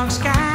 dark sky.